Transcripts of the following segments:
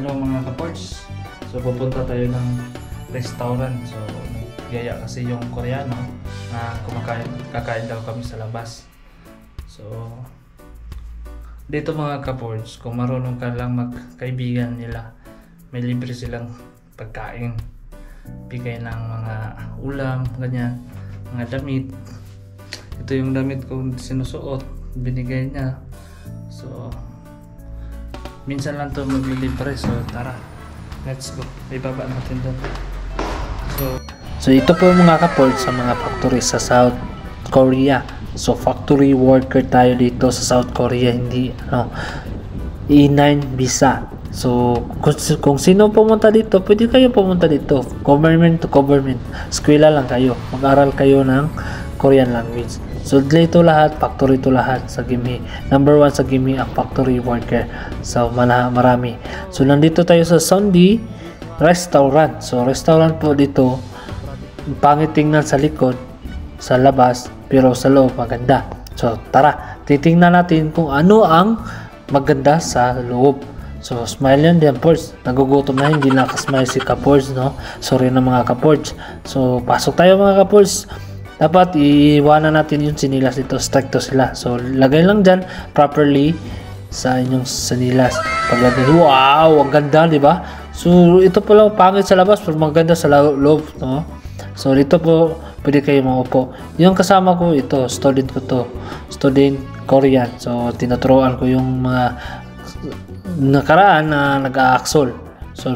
Hello mga kaports. So pupunta tayo ng restaurant. So gaya kasi yung Koreano na kumakain kakain daw kami sa labas. So dito mga kaports, kung marunong ka lang magkaibigan nila, may libre silang pagkain. Bigay ng mga ulam, ganyan, mga damit. Ito yung damit ko sinusuot, binigay niya. So, minsan lang to maglilibre so tara let's go ibaba natin doon so So ito po mga kaport sa mga factory sa South Korea. So factory worker tayo dito sa South Korea, hindi ano E9 visa. So kung, kung sino pumunta dito, pwede kayo pumunta dito. Government to government. Eskwela lang kayo. Mag-aral kayo ng Korean language. So dito lahat, factory to lahat sa Gimi. Number one sa Gimi ang factory worker. So marami. So nandito tayo sa Sundi restaurant. So restaurant po dito pangit tingnan sa likod, sa labas, pero sa loob maganda. So, tara, titingnan natin kung ano ang maganda sa loob. So, smile yan din, Ports. Nagugutom na, hindi nakasmile si Kaports, no? Sorry na mga Kaports. So, pasok tayo mga Kaports. Dapat iiwanan natin yung sinilas dito. Stricto sila. So, lagay lang dyan properly sa inyong sinilas. Paglagay, wow, ang ganda, di ba? So, ito pala pangit sa labas, pero maganda sa loob, no? So dito po pwede kayo maupo. Yung kasama ko ito, student ko to. Student Korean. So tinuturuan ko yung mga nakaraan na nag-aaksol. So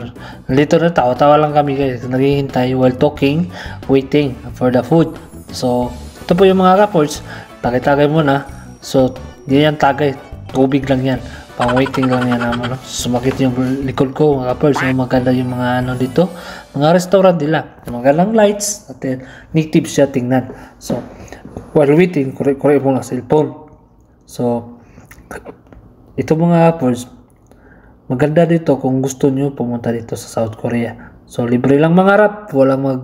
dito na tawa-tawa lang kami guys. Naghihintay while talking, waiting for the food. So ito po yung mga reports. Tagay-tagay muna. So di yan tagay. Tubig lang yan pang waiting lang yan naman no? sumakit yung likod ko mga kapers so, maganda yung mga ano dito mga restaurant nila magandang lights at then native siya tingnan so while waiting kore kore mo lang cellphone so ito mga kapers maganda dito kung gusto nyo pumunta dito sa South Korea so libre lang mangarap walang mag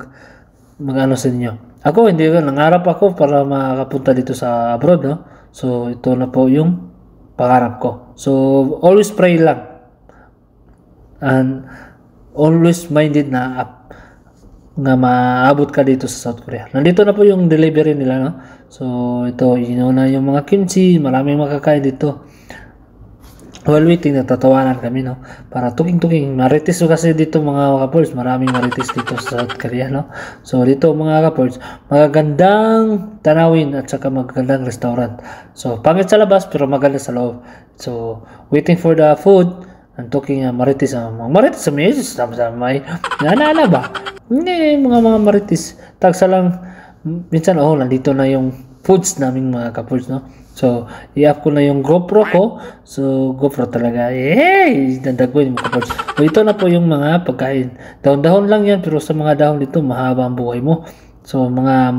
mag ano sa inyo ako hindi nangarap ako para makapunta dito sa abroad no so ito na po yung pangarap ko. So, always pray lang. And always minded na up na maabot ka dito sa South Korea. Nandito na po yung delivery nila, no? So, ito, yun na yung mga kimchi, maraming makakain dito. While waiting, natatawanan kami, no? Para tuking-tuking. Marites kasi dito mga kapols. Maraming marites dito sa South Korea, no? So, dito mga kapols, magagandang tanawin at saka magagandang restaurant. So, pangit sa labas pero maganda sa loob. So, waiting for the food, and talking uh, marites. Uh, mga marites sa may, may, naalala ba? Hindi, mga mga marites. Tagsa lang, minsan, oh, nandito na yung foods namin mga kapols, no? So, i-up ko na yung GoPro ko. So, GoPro talaga. Hey! Dandagwin mo kapag. So, ito na po yung mga pagkain. Dahon-dahon lang yan, pero sa mga dahon dito, mahaba ang buhay mo. So, mga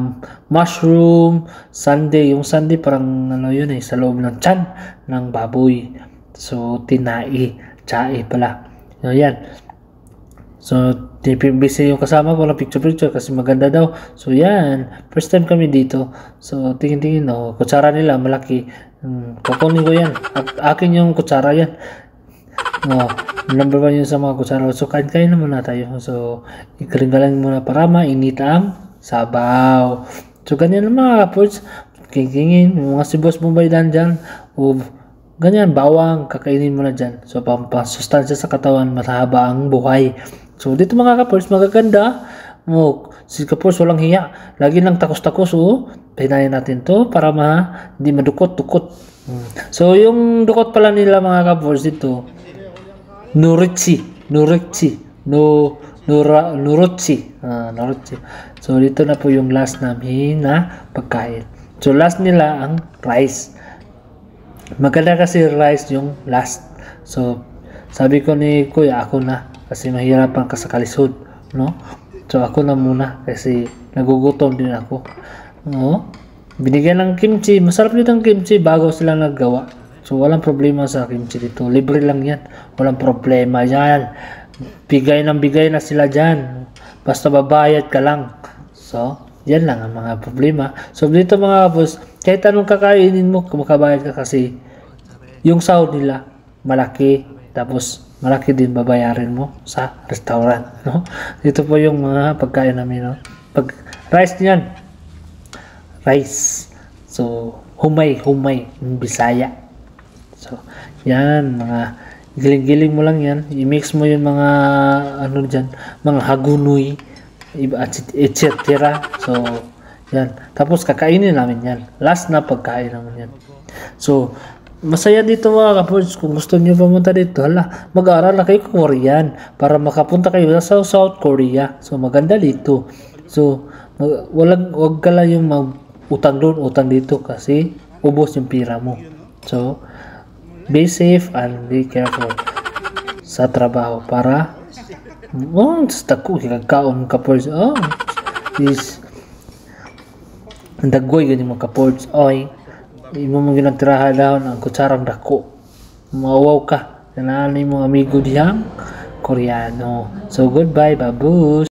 mushroom, sundae. Yung sundae parang ano yun eh, sa loob ng chan ng baboy. So, tinai. Chai pala. So, yan. So, busy yung kasama ko ng picture-picture kasi maganda daw. So, yan. First time kami dito. So, tingin-tingin, no. Kutsara nila, malaki. Hmm, kukunin ko yan. A- akin yung kutsara yan. No, number one yun sa mga kutsara. So, kain-kain na tayo. So, ikaling-galang muna para mainit ang sabaw. So, ganyan ang mga kapos. Kikingin, mga sibos Bombay dan dyan. O, ganyan, bawang, kakainin mo na dyan. So, pampasustansya sa katawan, matahaba ang buhay. So, dito mga kapors, magaganda. Oh, si kapors walang hiya. Lagi lang takos-takos, oh. Pinayin natin to para ma, hindi madukot-dukot. So, yung dukot pala nila mga kapors dito, Nurichi. Nurichi. No, Nura, Nuruchi. Ah, Nuruchi. So, dito na po yung last namin na pagkain. So, last nila ang rice. Maganda kasi rice yung last. So, sabi ko ni Kuya, ako na kasi mahirapan ka sa kalisod, no? So ako na muna kasi nagugutom din ako. No? Binigyan ng kimchi, masarap din ang kimchi bago sila naggawa. So walang problema sa kimchi dito. Libre lang 'yan. Walang problema 'yan. Bigay ng bigay na sila diyan. Basta babayad ka lang. So, yan lang ang mga problema. So dito mga boss, kahit anong kakainin mo, makabayad ka kasi yung sahod nila malaki tapos malaki din babayarin mo sa restaurant no? Dito po yung mga pagkain namin no? Pag rice niyan rice. So humay humay yung bisaya. So yan mga giling-giling mo lang yan. I-mix mo yung mga ano dyan mga hagunoy iba et cetera. So yan. Tapos kakainin namin yan. Last na pagkain namin yan. So masaya dito mga kapords kung gusto niyo pumunta dito hala mag-aaral na kayo Korean para makapunta kayo sa South Korea. So maganda dito. So mag, walang wag ka lang yung mag utang doon utang dito kasi ubos yung pira mo. So be safe and be careful sa trabaho para oh sa ko kagkaon ka pords oh is daggoy ganyan mga kapords oy imo mo ginagtiraha dahon ang kutsarang dako. Mawaw ka. Kanaan mo amigo diyang koreano. So goodbye babus